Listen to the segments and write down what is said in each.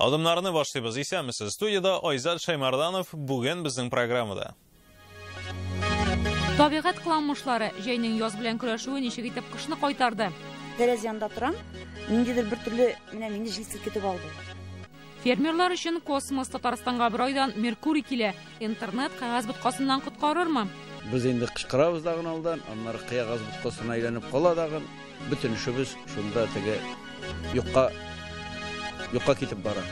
Адымнарны башлыйбыз, исәнмесез. Студияда Айзат Шаймарданов бүген безнең программада. Табигать кыланмышлары җәйнең яз белән көрәшүе ничек итеп кышны кайтарды. Тәрәз янында торам, ниндидер бер төрле менә мине җил селкетеп алды. Фермерлар өчен космос Татарстанга бер айдан Меркурий килә. Интернет кагаз боткасыннан коткарырмы? Без инде кычкырабыз дагын алдан, аннары кыягаз боткасына әйләнеп кала дагын. Бөтен эшебез шунда теге юкка юкка китеп бара.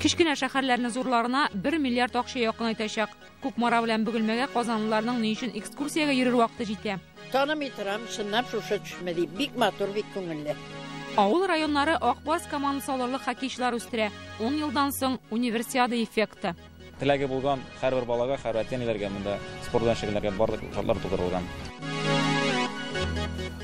Кичкенә шәһәрләрне зурларына 1 миллиард акча якын итәчәк. Күкмара белән бөгелмәгә казанлыларның ни өчен экскурсиягә йөрер вакыты җитә. Танымый торам, чынлап шушы төшмәде. Бик матур, бик күңелле. Авыл районнары Акбарс командасы алырлык хоккейчылар үстерә. 10 елдан соң универсиада эффекты. Теләге булган һәрбер балага, һәр әтәниләргә монда спорт шөгыльләргә барлык шартлар тудырылган.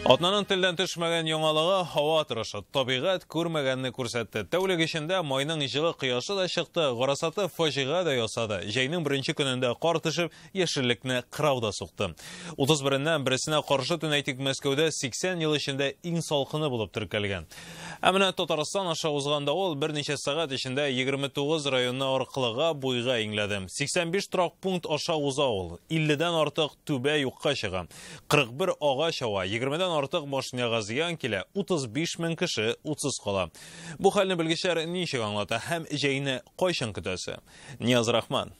Атнаның телдән төшмәгән яңалыгы һава торышы. Табигать күрмәгәнне күрсәтте. Тәүлек эчендә майның җылы кояшы да чыкты, гарасаты фаҗига да ясады. Җәйнең беренче көнендә кар төшеп, яшеллекне кырау да сукты. 31ннән берсенә каршы төн әйтик Мәскәүдә 80 ел эчендә иң салкыны булып теркәлгән. Ә Татарстан аша узганда ул берничә сәгать эчендә 29 районны аркылыга буйга иңләде. 85 торак пункт аша уза ул. 50дән артык түбә юкка чыга. 41 агач ава, 20дән артык машинага зыян килә, 35 мең кеше утсыз кала. Бу хәлне белгечләр ничек аңлата һәм җәйне кайчан көтәсе? Нияз Рахман.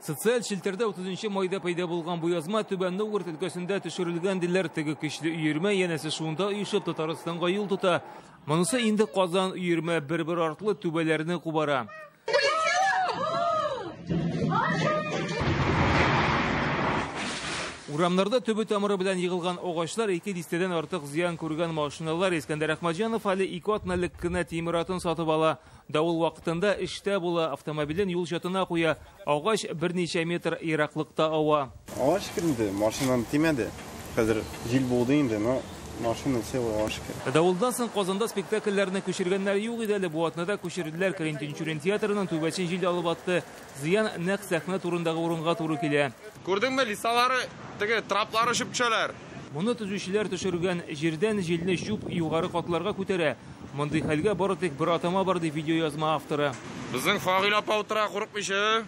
Социаль шелтердә 30 майда пайда булган бу язма Түбән Новгород өлкәсендә төшерелгән диләр теге көчле өермә янәсе шунда оешып Татарстанга юл тота. Монысы инде Казан өермә бер-бер артлы түбәләрне кубара. Урамнарда төбе тамыры белән йыгылган агачлар ике дистәдән артык зыян күргән машиналар Искәндәр Әхмәтҗанов әле ике атналык кына тимер атын сатып ала. Давыл вакытында эштә була, автомобилен юл чатына куя, агач берничә метр ераклыкта ава. Ағаш кірінді, машинаны тимәді. Қазір жил болды енді, но машина кір. Давылдан соң Казанда спектакльләрне күчергәннәр юк иде әле. Бу атнада күчерделәр Карантин Чурен театрының түбәсен җил алып атты. Зыян нәкъ сәхнә турындагы урынга туры килә. Күрдеңме, лисалары, теге траплары шып төшәләр. Моны төзүчеләр төшергән җирдән җилне чүп югары катларга күтәрә. Мондый хәлгә бары тик бер атама бар ди видео язма авторы. Безнең Фагыйль апа утыра курыкмыйчы.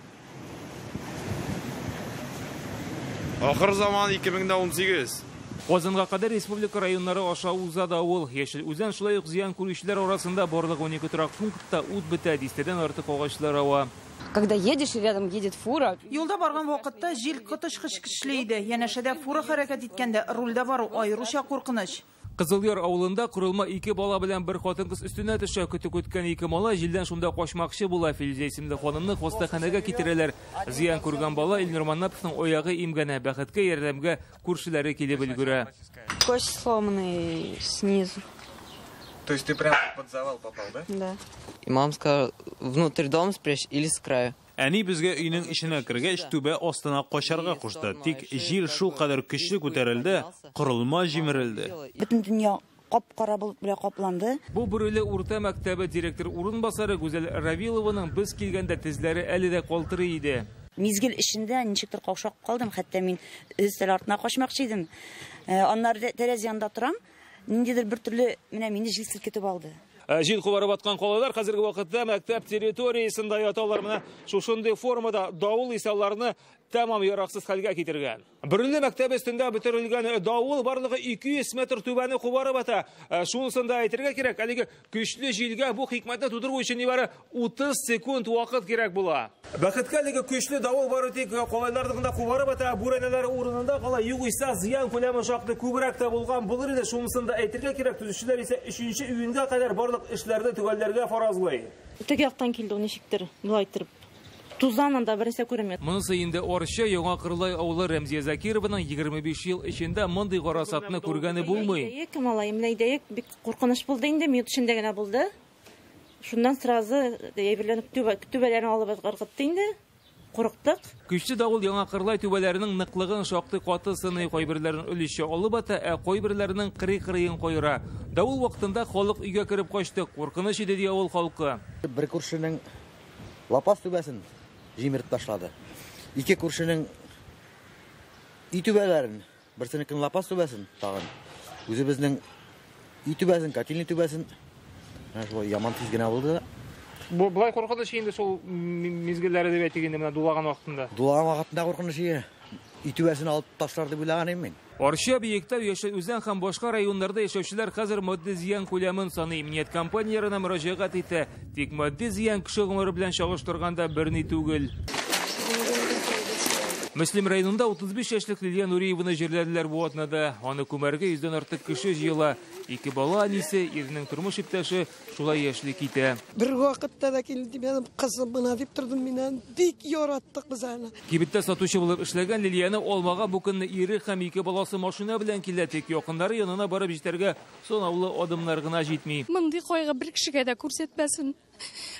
Ахыр заман 2018. Казанга кадәр республика районнары аша уза да ул. Яшел үзән шулай ук зыян күрүчеләр арасында барлык 12 торак пунктта ут бетә, дистәдән артык агачлар ава. Когда едешь рядом едет фура, Юлда барган вакытта җил котышкыч көчле иде. Янәшәдә фура хәрәкәт иткәндә рульдә бару аеруча куркыныч. Кызылъяр авылында корылма ике бала белән бер хатын-кыз өстенә төшә. Көтү көткән ике мала җилдән шунда качмакчы була. Филзә исемле ханымны хастаханәгә китерәләр. Зыян күргән бала Илнур Маннаповның аягы имгәнә. Бәхеткә ярдәмгә күршеләре килеп өлгерә. кость сломанный снизу. То есть ты прям под завал попал, да? Да. И мама сказала, внутрь дом спрячь или с краю. Әни безгә өйнең ишенә кергәч, түбә астына качарга кушты. Тик җил шул кадәр көчле күтәрелде, корылма җимерелде. Бөтен дөнья кап-кара булып белә капланды. Бу бүреле урта мәктәбе директор урынбасары Гүзәл Равилованың без килгәндә тезләре әле дә калтырый иде. Мизгел эчендә ничектер каушап калдым, хәтта мин өстәл артына качмакчы идем. Э, Аннары тәрәз янында торам, ниндидер бер төрле менә мине җил селкетеп алды. Җил кубарып аткан калалар хәзерге вакытта мәктәп территориясендә яталар. Менә шушындый формада давыл тәмам яраксыз хәлгә китергән. Бөреле мәктәп өстендә бетерелгән давыл барлыгы 200 метр түбәне кубарып ата. Шунысында әйтергә кирәк, әлеге көчле җилгә бу хикмәтне тудыру өчен нибары 30 секунд вакыт кирәк була. Бәхеткә әлеге көчле давыл бары тик калайларның да кубарып ата, бүрәнәләр урынында кала, югыйсә зыян күләме шактый күбрәк тә булган булыр иде. Шунысында әйтергә кирәк, төзүчеләр исә 3 июньгә кадәр барлык эшләрне төгәлләргә фаразлый. Килде ничектер булай. Тузан анда берсе күрәм. Монысы инде Орча Яңа Кырлай авылы Рәмзия Закированың 25 ел эчендә мондый гарасатны күргәне булмый. Әйек, малаем, ләйдәек, бик куркыныч булды инде, минут эчендә генә булды. Шуннан сразу әйберләнеп түбә, түбәләрне алып ыргытты инде. Курыктык. Көчле давыл Яңа Кырлай түбәләренең ныклыгын шактый каты сыный кайберләрен өлеше алып ата, ә кайберләренең кырый-кырыен кайыра. Давыл вакытында халык өйгә кереп качты. Куркыныч иде ди авыл халкы. Бер күршенең лапас түбәсен җимереп ташлады. Ике күршенең үй түбәләрен, берсенекен лапас түбәсен тагын. Үзебезнең үй түбәсін котельный түбәсін шулай яман тиз генә булды да Бу былай куркыныч инде шул мизгелләре дип әйтегәндә менә дулаган вакытында. дулаган вакытында куркыныч ие үй түбәсен алып ташлар дип уйлаган мин Арча, Биектау, Яшел Үзән һәм башка районнарда яшәүчеләр хәзер матди зыян күләмен саный. Иминият компанияләренә мөрәҗәгать итә. Тик матди зыян кеше гомере белән чагыштырганда берни түгел. Мөслим районында 35 яшьлек Лилия Нуриеваны җирләделәр бу атнада. Аны күмәргә йөздән артык кеше җыела. Ике бала әнисе, иренең тормыш иптәше шулай яшьлек итә. Бер вакытта да килде минем кызым мына дип тордым миннән бик яраттык без аны. Кибеттә сатучы булып эшләгән Лилияны алмага бу көнне ире һәм ике баласы машина белән килә, тик якыннары янына барып җитәргә санаулы адымнар гына җитми. Мондый кайгы бер кешегә дә күрсәтмәсен.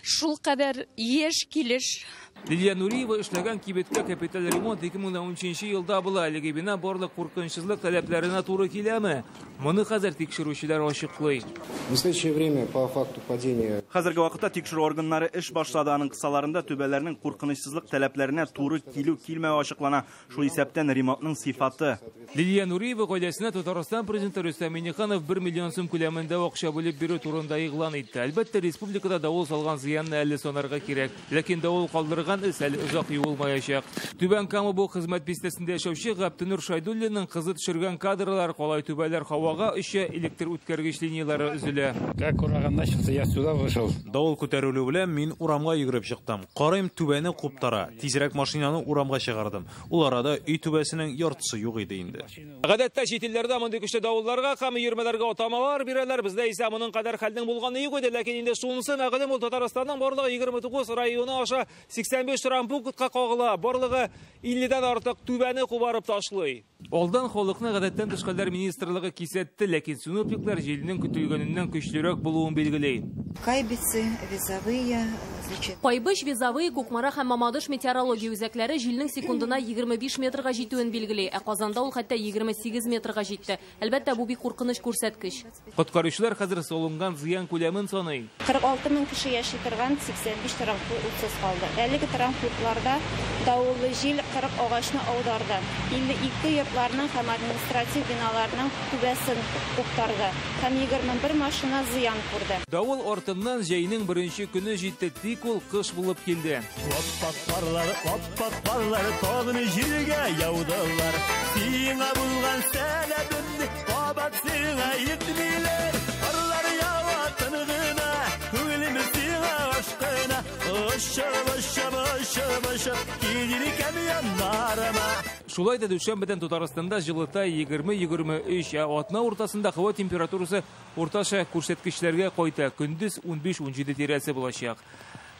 Шул кадәр яшь килеш. Лилия Нуриева эшләгән кибеткә капиталь ремонт 2013 елда була. Әлеге бина барлык куркынычсызлык таләпләренә туры киләме? Моны хәзер тикшерүчеләр ачыклый. В настоящее время по факту падения Хәзерге вакытта тикшерү органнары эш башлады. Аның кысаларында түбәләрнең куркынычсызлык таләпләренә туры килү килмәү ачыклана. Шул исәптән ремонтның сыйфаты. Лилия Нуриева гаиләсенә Татарстан президенты Рөстәм Миңнеханов 1 миллион сум күләмендә акча бүлеп бирү турында игълан итте. Әлбәттә, республикада давыл салган зыянны әле санарга кирәк. Ләкин давыл калдырган эш әле озак юылмаячак. Түбән Кама бу хезмәт бистәсендә яшәүче Габдинур Шайдуллинның кызы төшергән кадрлар калай түбәләр һавага оча, электр үткәргеч линиялары өзелә. Как ураган начался, я сюда вышел. Давыл күтәрелү белән мин урамга йөгереп чыктым. Карыйм түбәне куптара. Тизрәк машинаны урамга чыгардым. Ул арада өй түбәсенең яртысы юк иде инде. Гадәттә чит илләрдә мондый көчле давылларга һәм йөрмәләргә атамалар бирәләр. Бездә исә моның кадәр хәлнең булганы юк иде, ләкин инде шунысы мәгълүм ул Татарстанның барлыгы 29 районы аша 85 трампунктка кагыла. Барлыгы 50дән артык түбәне кубарып ташлый. Алдан халыкны гадәттән тыш хәлләр министрлыгы кисәтте, ләкин синоптиклар җилнең көтелгәненнән көчлерәк булуын билгели. Кайбицы, визовые, значит... Кайбыш, визовые, Кукмара һәм Мамадыш метеорология үзәкләре җилнең секундына 25 метрга җитүен билгели. Ә Казанда ул хәтта 28 метрга җитте. Әлбәттә, бу бик куркыныч күрсәткеч. Коткаручылар хәзер салынган зыян күләмен саный. 46 мең кеше яши торган 85 транспорт утсыз калды. Әлеге транспортларда давыллы җил 40 агачны аударды. 52 йортларның һәм административ биналарның түбәсен куптарды. Һәм 21 машина зыян күрде. Давыл артыннан җәйнең беренче көне җитте, тик ул кыш булып килде. Оппак парлар, оппак парлар тагын җиргә яудылар. Сиңа булган сәләбемне кабат сиңа тынгына, күңелем сиңа ашкына. Ошып, ошып, ошып, ошып, килер икән яннарыма. Шулай да Дүшәмбедән Татарстанда җылыта 20-23, ә атна уртасында һава температурасы уртача күрсәткечләргә кайта. Көндез 15-17 тирәсе булачак.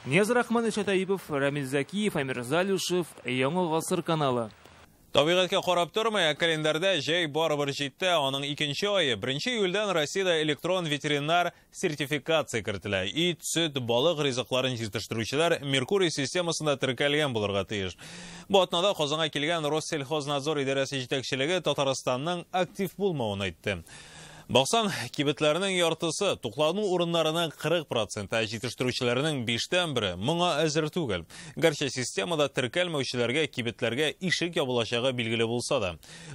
Нияз Рахман Ишатаипов, Рамил Закиев, Амир Залюшев, Яңа гасыр каналы. Табигатькә карап тормый, календарда җәй барыбер җитте. Аның икенче айы 1 июльдән Россиядә электрон ветеринар сертификация кертелә. Ит, сөт, балык ризыкларын җитештерүчеләр Меркурий системасында теркәлгән булырга тиеш. Бу атнада Казанга килгән Россельхознадзор идарәсе җитәкчелеге Татарстанның актив булмавын әйтте. Бақсаң, кибетләрнең яртысы, туклану урыннарының 40%, ә җитештерүчеләрнең 5тән бире моңа әзер түгел. Гәрчә системада теркәлмәүчеләргә кибетләргә ишек ябылачагы билгеле булса да,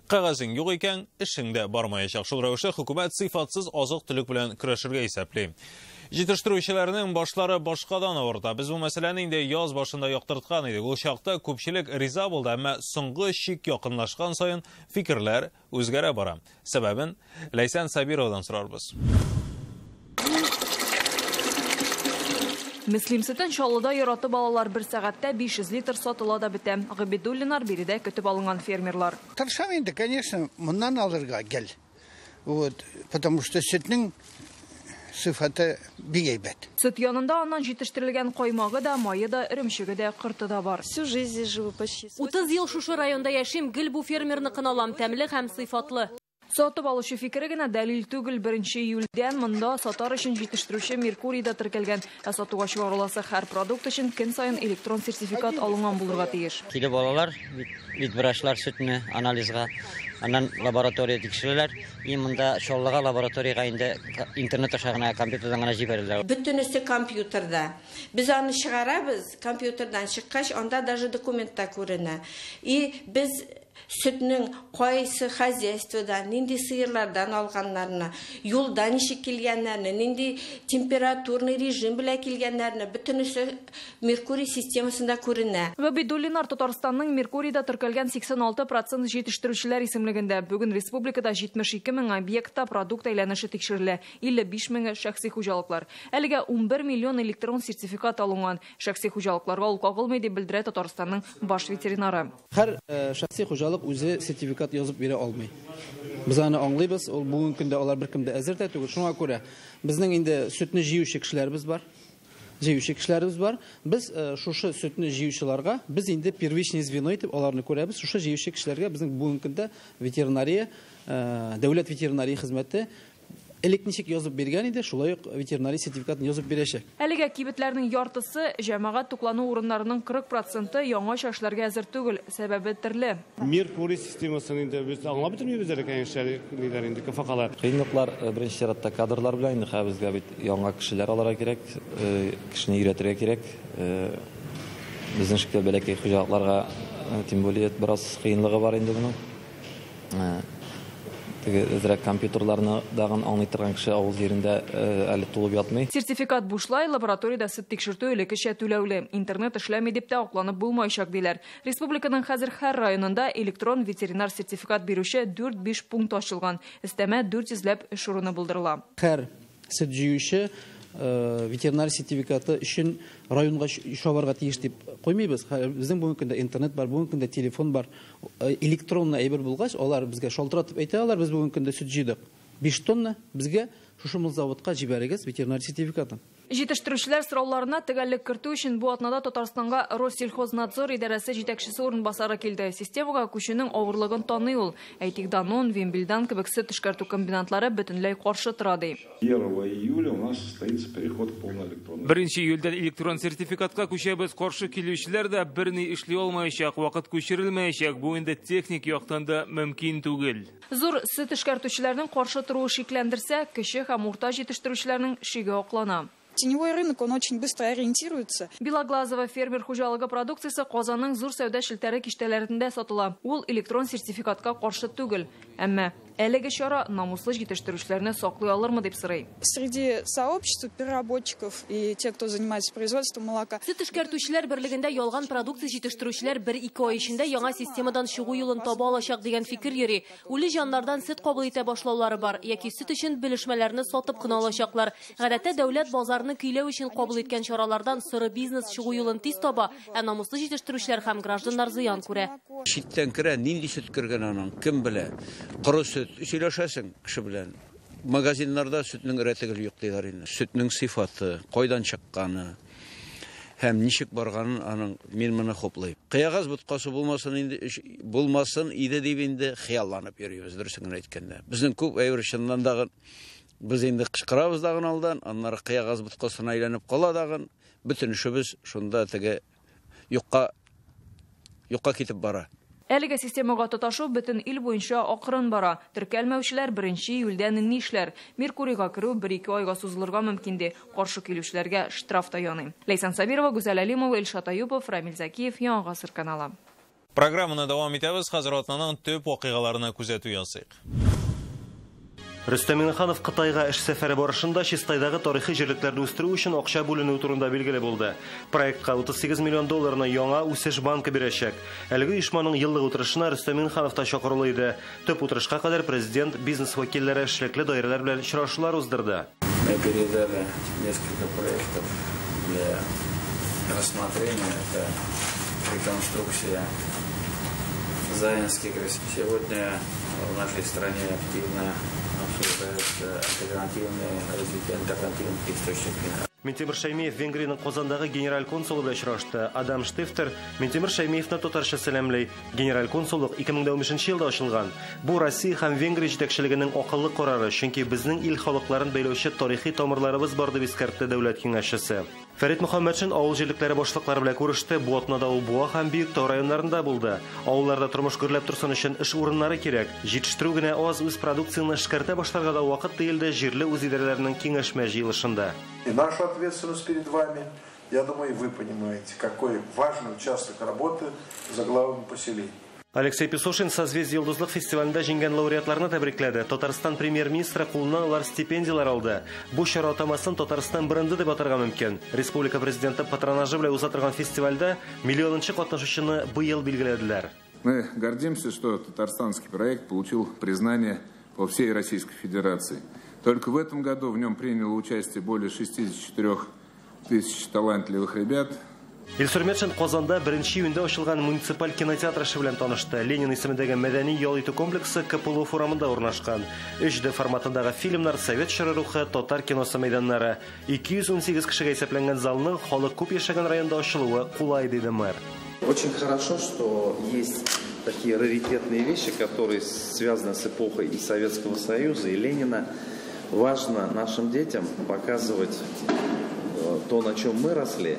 кагазың юк икән, эшең дә бармаячак. Шул рәвешле хөкүмәт сыйфатсыз азык-төлек белән көрәшергә исәпли. Җитештерүчеләрнең башлары башкадан авырта. Без бу мәсьәләне инде яз башында яктырткан идек. Ул чакта күпчелек риза булды, әмма соңгы чик якынлашкан саен фикерләр үзгәрә бара. Сәбәбен Ләйсән Сабировадан сорарбыз. Мислимсетен Чаллыда яратып балалар бер сәгатьтә 500 литр сатыла да бетә. Габидуллинар биредә көтеп алынган фермерлар. Тырышам инде, конечно, моннан алырга гел. Вот, потому что сөтнең сыйфаты бик әйбәт. Сөт янында аннан җитештерелгән каймагы да, майы да, эремчеге дә, кырты да бар. Всю жизнь живу почти. 30 ел шушы районда яшим, гел бу фермерны кыналам, тәмле һәм сыйфатлы. Сатып алучы фикере генә дәлил түгел 1 июльдән монда сатар өчен җитештерүче Меркурийда теркәлгән, ә сатуга чыгарыласы һәр продукт өчен көн саен электрон сертификат алынган булырга тиеш. Килеп алалар, бит врачлар сөтне анализга, аннан лаборатория тикшерәләр, и монда шоллыга лабораторияга инде интернет аша гына компьютердан гына җибәрәләр. Бөтенесе компьютерда. Без аны чыгарабыз, компьютердан чыккач, анда даже документта күренә. И без сүтнің қайсы хозяйствода нинди сыйырлардан алганнарына юлда ничек келгеннәрне нинди температурный режим белән килгәннәрне бөтенесе меркурий системасында күренә Габидуллинар Татарстанның Меркурийда теркәлгән 86% җитештерүчеләр исемлегендә бүген республикада 72 мең объектта продукт әйләнеше тикшерелә, 55 меңе шәхси хуҗалыклар. Әлегә 11 миллион электрон сертификат алынган. Шәхси хуҗалыкларга ул кагылмый дип белдерә Татарстанның баш ветеринары. Һәр э, шәхси хуҗалык үзе сертификат язып бирә алмый. Без аны аңлыйбыз, ул бүгенге көндә алар беркемдә әзер дә түгел. Шуңа күрә безнең инде сөтне җыючы кешеләребез бар. Җыючы кешеләребез бар. Без э, шушы сөтне җыючыларга без инде первичный звено итеп аларны күрәбез. Шушы җыючы кешеләргә безнең бүгенге көндә ветеринария, э, дәүләт ветеринария хезмәте элек ничек язып биргән иде, шулай ук ветеринария сертификатын язып бирәчәк. Әлегә кибетләрнең яртысы җәмәгать туклану урыннарының 40% яңа эшләргә әзер түгел. Сәбәбе төрле. Меркурий системасын инде без аңлап бетермибез әле, конечно, ниләр инде кафакалар. Кыйынлыклар э, беренче чиратта кадрлар белән инде безгә бит яңа кешеләр алырга кирәк, э, кешене өйрәтергә кирәк. Э, Безнең шикелле бәләкәй хуҗалыкларга тем более бераз бар инде буның. Теге әзрәк компьютерларны торган кеше авыл җирендә э, әле тулып ятмый. Сертификат бушлай, лабораториядә сөт тикшертү элеккечә түләүле. Интернет эшләми дип тә акланып булмаячак диләр. Республиканың хәзер һәр районында электрон ветеринар сертификат бирүче 4-5 пункт ачылган. Өстәмә 400 ләп эш урыны булдырыла. Һәр сөт э, ветеринар сертификаты өчен районга ш- шабарга тиеш дип куймыйбыз. Һәр- Безнең бүгенге көндә интернет бар, бүгенге көндә телефон бар. Э, Электронный әйбер булгач, алар безгә шалтыратып әйтә алар, без бүгенге көндә сөт җыйдык. 5 тонна безгә шушы заводка җибәрегез ветеринар сертификатын. Җитештерүчеләр сорауларына төгәллек кертү өчен бу атнада Татарстанга Россельхознадзор идарәсе җитәкчесе орынбасары килде. Системага күчүнең авырлыгын таный ул. Әйтик, Данон, сөт эшкәртү комбинатлары бөтенләй каршы тора ди. 1 июля у нас состоится переход электрон сертификатка күчәбез. Каршы килүчеләр дә берни эшли алмаячак, вакыт күчерелмәячәк. Бу инде техник яктан да мөмкин түгел. Зур сөт эшкәртүчеләрнең каршы торуы шикләндерсә, кече һәм урта җитештерүчеләрнең шиге аклана. Теневой рынок, он очень быстро ориентируется. Билаглазова фермер хуҗалыгы продукциясе Казанның зур сәүдә шелтәре киштәләрендә сатыла. Ул электрон сертификатка каршы түгел. Әмма әлеге чара намуслы җитештерүчеләрне саклый алырмы дип сорый. Среди сообщества переработчиков и тех, кто занимается производством молока, Сөт эшкәртүчеләр берлегендә ялган продукция җитештерүчеләр 1-2 ай эчендә яңа системадан чыгу юлын таба алачак дигән фикер йөри. Үле җаннардан сөт кабул итә башлаулары бар яки сөт өчен белешмәләрне сатып кына алачаклар. Гадәттә дәүләт базарны көйләү өчен кабул иткән чаралардан сыры бизнес чыгу юлын тиз таба, ә намуслы җитештерүчеләр һәм гражданнар зыян күрә. Читтән керә, нинди сөт кергән аның, кем белә. Коры сөт, сөйләшәсең кеше белән. Магазиннарда сөтнең рәтегел юк диләр инде. Сөтнең сыйфаты, кайдан чыкканы, һәм ничек барганын аның мин моны хуплыйм. Кыягаз буткасы булмасын инде, булмасын иде дип инде хыялланып йөрибез, дөресен әйткәндә. Безнең күп әйбер чыннан дагы без инде кычкырабыз дагы алдан, аннары кыягаз буткасына әйләнеп кала дагы, бөтен эшебез шунда теге юкка юкка китеп бара. Әлеге системага тоташу бөтен ил буенча акрын бара. Теркәлмәүчеләр 1 июльдән нишләр? Меркурийга керү 1-2 айга сузылырга мөмкин ди. Каршы килүчеләргә штраф та яный. Сабирова, Гүзәл Алимова, Илшат Аюпов, Рамил Закиев, Яңа гасыр каналы. Программаны дәвам итәбез. Хәзер төп вакыйгаларына күзәтү ясыйк. Рөстәм Минханов Кытайга эш сәфәре барышында Чистайдагы тарихи җирлекләрне үстерү өчен акча бүленү турында билгеле булды. Проектка 38 миллион долларны яңа үсеш банкы бирәчәк. Әлеге оешманың еллык утырышына Рөстәм Минханов та чакырылы иде. Төп утырышка кадәр президент бизнес вәкилләре эшлекле даирәләр белән очрашулар уздырды. Мы передали несколько проектов для рассмотрения. Это реконструкция Заинских. Сегодня в нашей стране активно في الفنانتين التي انت كنت تشتكيها Минтимир Шаймиев Венгриянең Казандагы генераль консулы белән очрашты. Адам Штифтер Минтимир Шаймиевны татарча сәламлый. Генераль консуллык 2013 елда ачылган. Бу Россия һәм Венгрия җитәкчелегенең акыллы карары, чөнки безнең ил халыкларын бәйләүче тарихи тамырларыбыз бар дип искәртте дәүләт киңәшчесе. Фәрит Мөхәммәтшин авыл җирлекләре башлыклары белән күреште. Бу атнада ул Буа һәм Биектау районнарында булды. Авылларда тормыш гөрләп торсын өчен эш урыннары кирәк. Җитештерү генә аз үз продукцияны эшкәртә башларга да вакыт тиелде җирле үзидарәләренең киңәшмә җыелышында. И наша ответственность перед вами, я думаю, вы понимаете, какой важный участок работы за главами поселений. Алексей Песошин созвездие йолдызлык фестивалендә җиңгән лауреатларны тәбрикләде. Татарстан премьер-министры кулына алар стипендиялар алды. Бу чара атамасын Татарстан бренды дип атарга мөмкин. Республика президенты патронажы белән уза торган фестивальдә миллионынчы катнашучыны быел билгеләделәр. Мы гордимся, что татарстанский проект получил признание по всей Российской Федерации. Только в этом году в нем приняло участие более 64 тысяч талантливых ребят. Илсур Метшин Казанда беренче июньдә ачылган муниципаль кинотеатр эше белән танышты. Ленин исемендәге мәдәни ял итү комплексы КПЛУ форумында урнашкан. 3D форматындагы фильмнар, совет чоры рухы, татар киносы мәйданнары. 218 кешегә исәпләнгән залның халык күп яшәгән районда ачылуы кулай диде мэр. Очень хорошо, что есть такие раритетные вещи, которые связаны с эпохой и Советского Союза, и Ленина. Важно нашим детям показывать э, то, на чем мы росли.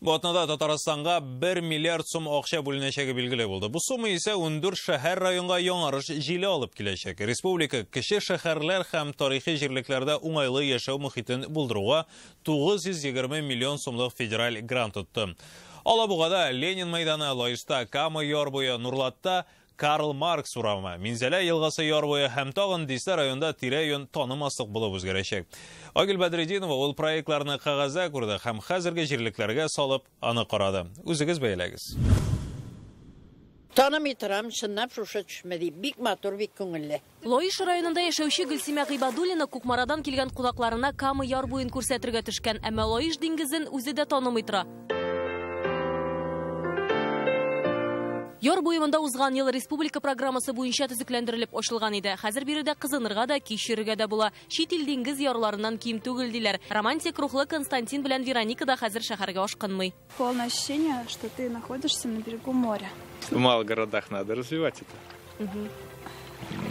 Бу атнада Татарстанга 1 миллиард сум акча бүленәчәге билгеле булды. Бу сума исә 14 шәһәр районга яңарыш җиле алып киләчәк. Республика кече шәһәрләр һәм тарихи җирлекләрдә уңайлы яшәү мөхитен булдыруга 920 миллион сумлык федераль грант тотты. Алабугада Ленин мәйданы, Лаиста, Кама яр буе, Нурлатта Карл Маркс урамы, Минзәлә елгасы яр буе һәм тагын Дистә районда тирә-юн танымаслык булып үзгәрәчәк. Агил Бәдретдинова ул проектларны кагазга күрде һәм хәзерге җирлекләргә салып аны карады. Үзегез бәйләгез. Танымый торам, шыннап шушы төшмәди. Бик матур, бик күңелле. Лоиш районында яшәүче Гөлсимә Гыйбадуллина Кукмарадан килгән кунакларына Кама яр буен күрсәтергә төшкән, әмма Лоиш диңгезен үзе дә танымый тора. Яр буйымында узган ел республика программасы буенча төзекләндерелеп ачылган иде. Хәзер биредә кызынырга да, кичерергә дә була. Чит ил диңгез ярларыннан ким түгел диләр. Романтик рухлы Константин белән Вероника да хәзер шәһәргә ашкынмый. Полное ощущение, что ты находишься на берегу моря. В малых городах надо развивать это.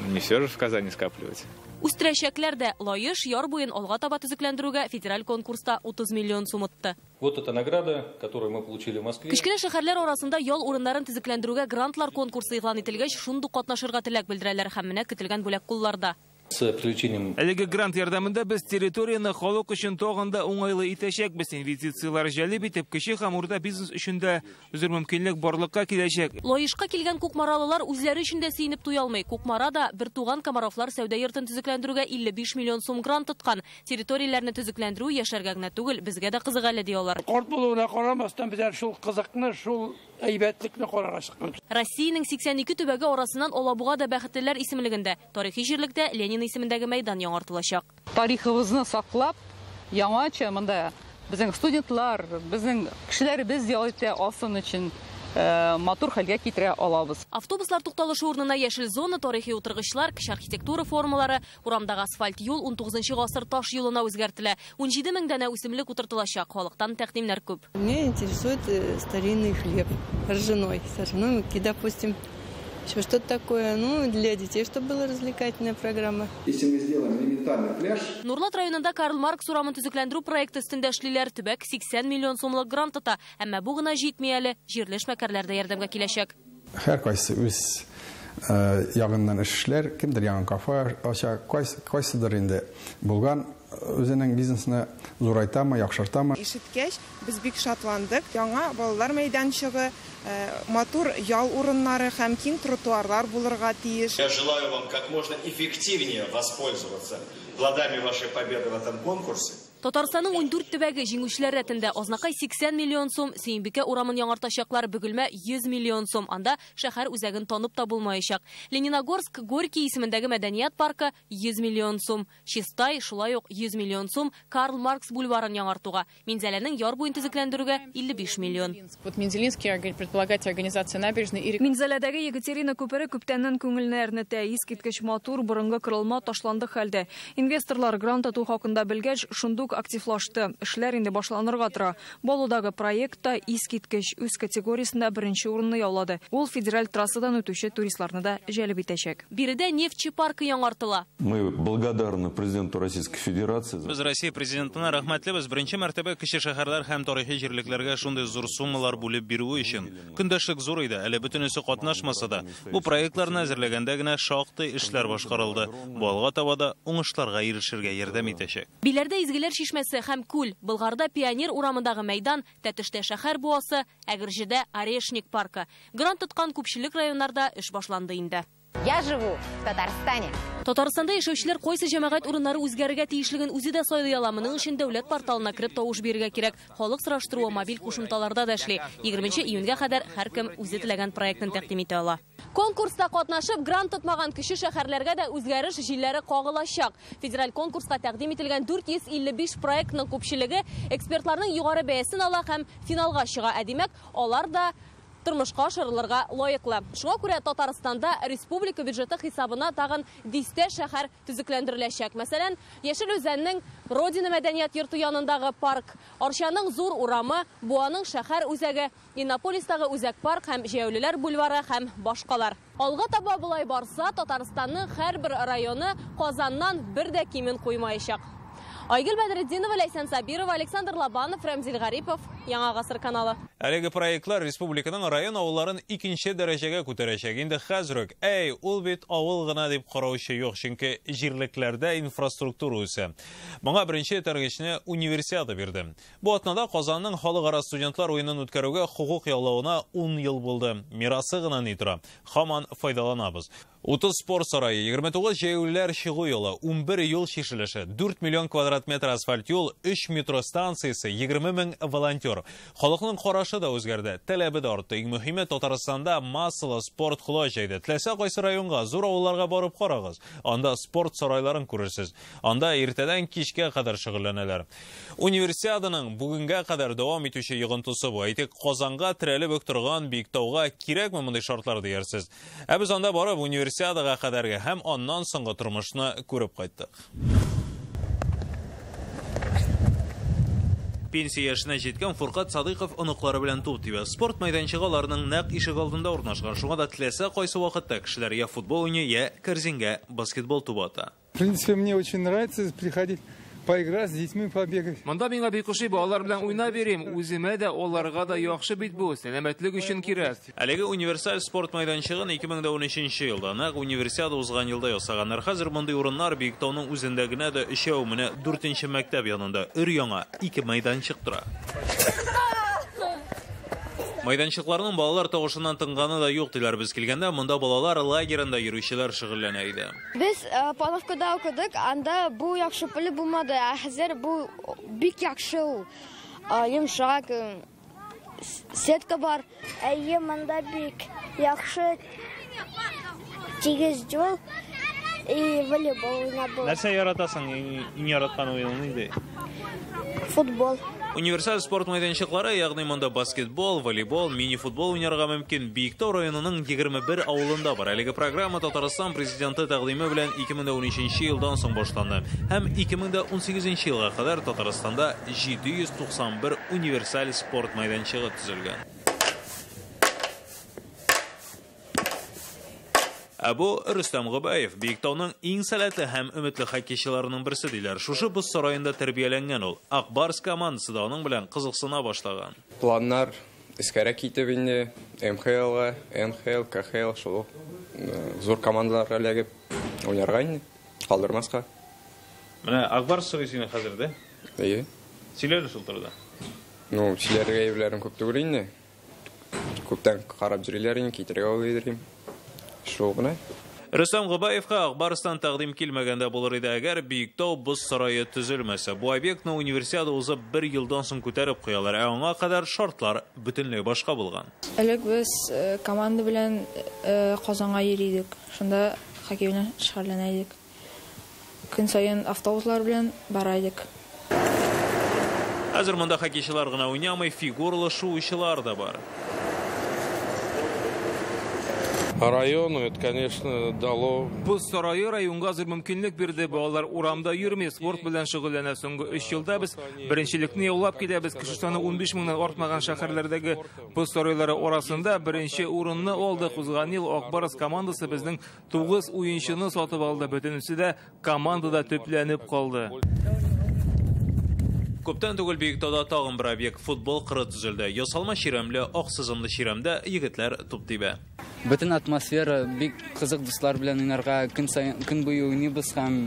Не все же в Казани скапливать. Үстерәчәкләр дә Лаеш яр буен алга таба төзекләндерүгә федераль конкурста 30 миллион сум отты. Вот эта награда, которую мы получили в Москве. Кечкенә шәһәрләр арасында ял урыннарын төзекләндерүгә грантлар конкурсы игълан ителгәч, шундук катнашырга теләк белдерәләр һәм менә көтелгән бүләк кулларда. С привлечением... Әлеге грант ярдәмендә без территорияны халык өчен тагын да уңайлы итәчәкбез. Инвестициялар җәлеп итеп, кече һәм урта бизнес өчен дә үзер мөмкинлек барлыкка киләчәк. Лаешка килгән Кукмаралылар үзләре өчен дә сөенеп туя алмый. Кукмара да бер туган Комаровлар сәүдә йортын төзекләндерүгә 55 миллион сум грант тоткан. Территорияләрне төзекләндерү яшәргә генә түгел, безгә дә кызык әле диyorlar. Карт булуына карамастан безәр шул кызыкны, шул әйбәтлекне карарга чыккан. Россиянең 82 төбәге арасыннан Алабуга да бәхетлеләр исемлегендә тарихи җирлектә Ленин исемендәге мәйдан яңартылачак. Тарихыбызны саклап, яңача монда безнең студентлар, безнең кешеләребез ял итә алсын өчен матур хәлгә китерә алабыз. Автобуслар тукталышы урынына яшел зона, тарихи утыргычлар, кече архитектура формалары, урамдагы асфальт юл 19 гасыр таш юлына үзгәртелә. 17 мең дәнә үсемлек утыртылачак. Халыктан тәкъдимнәр күп. Мне интересует э, старинный хлеб ржаной. Ну, допустим, Еще что-то такое, ну, для детей, чтобы была развлекательная программа. Если мы сделаем элементарный пляж... Нурлат районында Карл Маркс урамын төзекләндерү проекты өстендә эшлиләр төбәк 80 миллион сумлык грант тота, әмма бу гына җитми әле, җирле эшмәкәрләр дә ярдәмгә киләчәк. Һәр кайсы үз ягыннан эшләр, кемдер яңа кафе ача, кайсыдыр инде булган үзенең бизнесны зурайтамы, яхшыртамы. Ишеткәч, без бик шатландык. Яңа балалар мәйданчыгы, матур ял урыннары һәм киң тротуарлар булырга тиеш. Я желаю вам как можно эффективнее воспользоваться плодами вашей победы в этом конкурсе. Татарстанның 14 төбәге җиңүчеләр рәтендә азнакай 80 миллион сум, Сөембикә урамын яңартачаклар Бөгелмә 100 миллион сум. Анда шәһәр үзәген танып та булмаячак. Лениногорск, Горький исемендәге мәдәният паркы 100 миллион сум, Чистай шулай ук 100 миллион сум Карл Маркс бульварын яңартуга, Минзәләнең яр буен төзекләндерүгә 55 миллион. Вот Мензелинский предполагать организация набережной и Минзәләдәге Екатерина күпере күптәннән күңелне әрнетә. Искиткеч матур борынгы кырылма ташланды хәлдә. Инвесторлар грант ату хакында белгәч, шундук активлашты. Эшләр инде башланырга тора. Болудагы проектта искиткеч үз категориясендә беренче урынны яулады. Ул федераль трассадан үтүче туристларны да җәлеп итәчәк. Биредә нефтче паркы яңартыла. Мы благодарны президенту Российской Федерации. Без Россия президентына рәхмәтлебез. Беренче мәртәбә кече шәһәрләр һәм тарихи җирлекләргә шундый зур суммалар бүлеп бирүе өчен. Көндәшлек зур иде, әле бөтенесе катнашмаса да. Бу проектларны әзерләгәндә генә шактый эшләр башкарылды. Бу алга таба да уңышларга ирешергә ярдәм итәчәк. Биләрдә изгеләр шишмәсе һәм күл, Былғарда пионер урамындагы мәйдан, Тәтештә шәһәр буасы, Әгерҗедә Орешник паркы. Грант тоткан күпчелек районнарда эш башланды инде. Я живу в Татарстане. Татарстанда яшәүчеләр кайсы җәмәгать урыннары үзгәрергә тиешлеген үзе дә сайлый ала. Моның өчен дәүләт порталына кереп тавыш бирергә кирәк. Халык сораштыруы мобиль кушымталарда да эшли. 20 июньгә кадәр һәркем үзе теләгән проектын тәкъдим итә ала. Конкурста катнашып, грант тотмаган кеше шәһәрләргә дә үзгәреш җилләре кагылачак. Федераль конкурска тәкъдим ителгән 455 проектның күпчелеге экспертларның югары бәясен ала һәм финалга чыга. Ә димәк, алар да тормышка ашырылырга лаеклы. Шуңа күрә Татарстанда республика бюджеты хисабына тагын дистә шәһәр төзекләндереләчәк. Мәсәлән, Яшел Үзәннең Родина мәдәният йорты янындагы парк, Арчаның зур урамы, Буаның шәһәр үзәге, Иннополистагы үзәк парк һәм Җәяүлеләр бульвары һәм башкалар. Алга таба булай барса, Татарстанның һәрбер районы Казаннан бер дә кимен. Айгөл Бәдретдинова, Ләйсән Сабирова, Александр Лабанов, Рәмзил Гарипов, Яңа ғасыр каналы. Әлеге проектлар республиканың район авылларын икенче дәрәҗәгә күтәрәчәк. Инде хәзер үк, әй, ул бит авыл гына дип караучы юк, чөнки җирлекләрдә инфраструктура үсә. Моңа беренче тәргешне универсиада бирде. Бу атнада Казанның халыкара студентлар уенын үткәрүгә хукук яулауына 10 ел булды. Мирасы гына ни тора. Һаман файдаланабыз. 30 спорт сарайы, 29 җәяүлеләр чыгу юлы, 11 юл шишелеше, 4 миллион квадрат метр асфальт юл, 3 метро станциясы, 20 мең волонтер. Халыкның карашы да үзгәрде, таләбе дә артты. Иң мөһиме Татарстанда массалы спорт холы җәйде. Теләсә кайсы районга, зур авылларга барып карагыз. Анда спорт сарайларын күрерсез. Анда иртәдән кичкә кадәр шөгыльләнәләр. Универсиаданың бүгенгә кадәр дәвам итүче йогынтысы бу. Әйтик, Казанга терәлеп үк торган Биектауга кирәкме мондый шартлар диярсез. Ә без анда барып универсиадага кадәрге һәм аннан соңгы тормышны күреп кайттык. Пенсия яшенә җиткән Фуркат Садыйков оныклары белән туп. Спорт мәйданчыгы аларның нәкъ ишек алдында урнашкан. Шуңа да теләсә кайсы вакытта кешеләр я футбол уйный, я корзингә баскетбол тубата. В принципе, мне очень нравится приходить поиграть с детьми, побегать. Монда миңа бик ошый балалар белән уйнап йөрим. Үземә дә аларга да яхшы бит бу. Сәламәтлек өчен кирәк. Әлеге универсаль спорт мәйданчыгын 2013 елда, нәкъ универсиада узган елда ясаганнар. Хәзер мондый урыннар Биектауның үзендә генә дә өчәү менә 4нче мәктәп янында өр-яңа ике мәйданчык тора. Майданчыкларның балалар тавышыннан тынганы да юк диләр без килгәндә. Монда балалар лагерында йөрүчеләр шөгыльләнә иде. Без Павловкада укыдык, анда бу яхшы пылы булмады, ә хәзер бу бик яхшы ул. Йомшак, сетка бар. Әйе, монда бик яхшы тигез жол и волейбол уйнап була. Нәрсә яратасың? Иң яраткан уеның инде? Футбол. Универсаль спорт мәйданчыклары, ягъни монда баскетбол, волейбол, мини-футбол уйнарга мөмкин. Биектау районының 21 авылында бар. Әлеге программа Татарстан президенты тәкъдиме белән 2013 елдан соң башланды. Һәм 2018 елга кадәр Татарстанда 791 универсаль спорт мәйданчыгы төзелгән. Бу Рөстәм Гобаев, Биектауның иң сәләтле һәм өметле хоккейчыларының берсе диләр. Шушы боз сараенда тәрбияләнгән ул. Акбарс командасы да аның белән кызыксына башлаган. Планнар эскәрә китеп инде МХЛга, НХЛ, КХЛ шул зур командаларга эләгеп уйнарга инде, калдырмаска. Менә Акбарс сөйлисең хәзер дә? Әйе. Сөйләр шул турыда. Ну, сөйләргә әйберләрем күп түгел инде. Күптән карап йөриләр инде, китергә. Шул гына. Рөстәм Гобаевка Акбарстан тәкъдим килмәгәндә булыр иде әгәр Биектау боз сарае төзелмәсә. Бу объектны универсиада узып бер елдан соң күтәреп куялар, ә аңа кадәр шартлар бөтенләй башка булган. Элек без команда белән Казанга йөридек. Шунда хоккей белән шөгыльләнә идек. Көн саен автобуслар белән бара идек. Хәзер монда хоккейчылар гына уйнамый, фигурлы шуучылар да бар. Району это, конечно, дало. Боз сарайы районга зур мөмкинлек бирде. Балалар урамда йөрми, спорт белән шөгыльләнә. Соңгы 3 елда без беренчелекне яулап киләбез. Кеше саны 15 меңнән артмаган шәһәрләрдәге боз сарайлары арасында урынны алды. Узган ел Акбарс командасы безнең 9 уенчыны сатып алды. Бөтенесе дә командада. Күптән түгел Биектауда тагын бер объект футбол кыры төзелде. Ясалма чирәмле, ак сызымлы чирәмдә егетләр туп тибә. Бөтен атмосфера бик кызык дуслар белән уйнарга көн сайын көн буе уйныйбыз һәм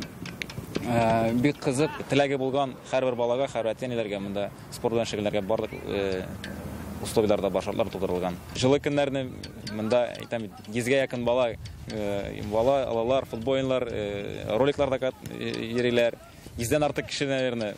Ә, бик кызык теләге булган һәрбер балага һәр әтәниләргә монда спорт белән шөгыльләнергә барлык э, условияларда бар шартлар тудырылган җылы көннәрне монда әйтәм бит йөзгә якын бала э, бала алалар футбол уйнлар э, роликларда йөриләр йөздән артык кеше наверное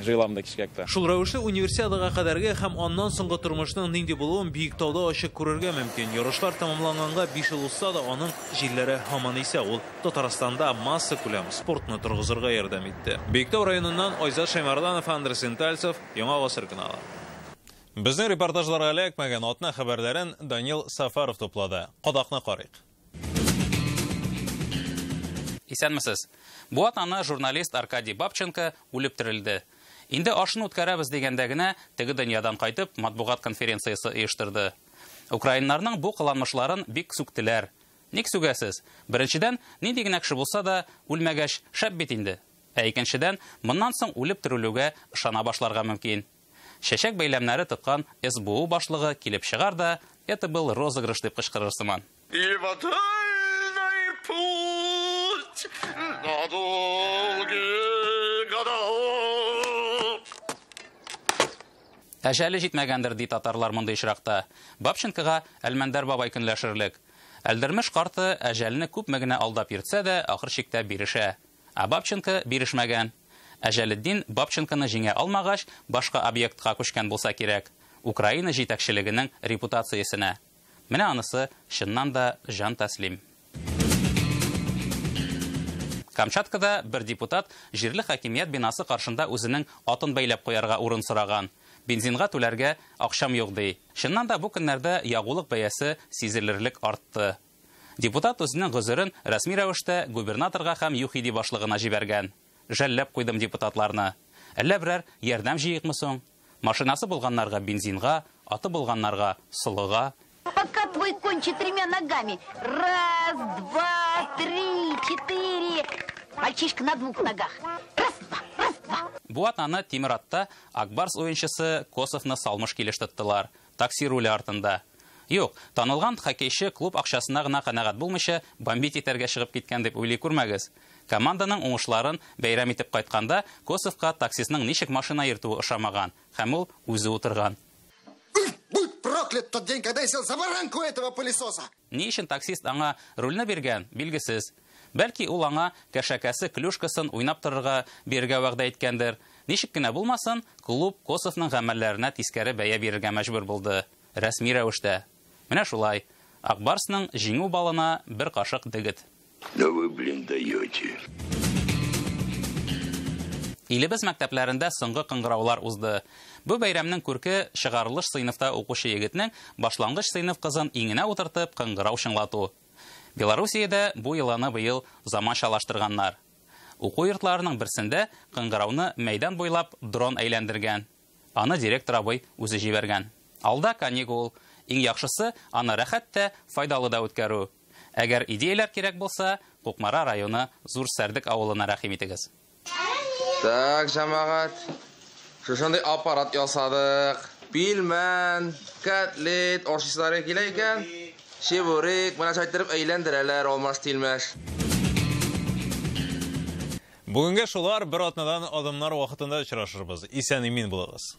җыела монда кичкәктә Шул рәвешле универсиадага кадәрге һәм аннан соңгы тормышның нинди булуын Биектауда ачык күрергә мөмкин. Ярышлар тәмамланганга 5 ел узса да, аның җилләре һаман исә ул Татарстанда масса күләм спортны торгызырга ярдәм итте. Биектау районыннан Айзат Шаймарданов, Андрей Сентальцев, Яңа гасыр каналы. Безнең репортажларга эләкмәгән атна хәбәрләрен Данил Сафаров туплады. Кадакны карыйк. Исәнмесез. Бу атнаны журналист Аркадий Бабченко үлеп терелде. Инде ашын үткәрәбез дигәндә генә теге дөньядан кайтып матбугат конференциясе оештырды. Украиннарның бу кыланмышларын бик сүктеләр. Ник сүгәсез? Беренчедән, нинди генә кеше булса да үлмәгәч шәп бит инде. Ә икенчедән, моннан соң үлеп терелүгә ышана башларга мөмкин. Шәшәк бәйләмнәре тоткан СБУ башлыгы килеп чыгар да, это был розыгрыш дип кычкырыр сыман. И на долгие года. Әжәле җитмәгәндер ди татарлар очракта. Бабченкога Әлмәндәр бабай көнләшерлек. Әлдермеш карты әжәлне күпме генә алдап йөртсә дә, ахыр чиктә бирешә. Ә Бабченко бирешмәгән. Әжәлетдин Бабченконы җиңә алмагач, башка объектка күчкән булса кирәк. Украина җитәкчелегенең репутациясенә. Менә анысы чыннан да жан тәслим. Камчаткада бер депутат җирле хакимият бинасы каршында үзенең атын бәйләп куярга урын сораган. Бензинга түләргә акчам юк ди. Чыннан да бу көннәрдә ягулык бәясе сизелерлек артты. Депутат үзенең гозерен рәсми рәвештә губернаторга һәм ЮХИДИ башлыгына җибәргән. Жәлләп куйдым депутатларны. Әллә берәр ярдәм җыйыкмы соң? Машинасы булганнарга бензинга, аты булганнарга солыга, Пока твой кончит тремя ногами. Раз, два, три, четыре. Мальчишка на двух ногах. Раз, два, раз, два. Бу атнаны Тимиратта Акбарс уенчысы Косовны салмыш килеш тоттылар. Такси руле артында. Юк, танылган хоккейчы клуб акчасына гына канәгать булмыйча бомбит итәргә чыгып киткән дип уйлый күрмәгез. Команданың уңышларын бәйрәм итеп кайтканда Косовка таксистның ничек машина йөртүе ошамаган һәм ул үзе утырган. Проклят тот день, когда я сел за баранку этого пылесоса! Ни өчен таксист аңа рульне биргән, билгесез. Бәлки ул аңа кәшәкәсе клюшкасын уйнап торырга бирергә вәгъдә иткәндер. Ничек кенә булмасын, клуб Косовның гамәлләренә тискәре бәя бирергә мәҗбүр булды. Рәсми рәвештә. Менә шулай. Акбарсның җиңү балына бер кашык дегет. Да вы, блин, даете. Илебез мәктәпләрендә соңгы кыңгыраулар узды. Бу бәйрәмнең күрке чыгарылыш сыйныфта укучы егетнең башлангыч сыйныф кызын иңенә утыртып кыңгырау чыңлату. Белоруссиядә бу йоланы быел заманчалаштырганнар. Уку йортларының берсендә кыңгырауны мәйдан буйлап дрон әйләндергән. Аны директор абый үзе җибәргән. Алда каникул. Иң яхшысы аны рәхәт тә, файдалы да үткәрү. Әгәр идеяләр кирәк булса, Кукмара районы Зур Сәрдек авылына рәхим. Так, жамағат. Шушындай аппарат ясадық. Пилмән, кәтлет, оршислары келе икән. Шебурек, мына шайтырып әйләндерәләр, олмас тилмәш. Бүгенге шулар бер атнадан адымнар вакытында очрашырбыз. Исән имин булыгыз.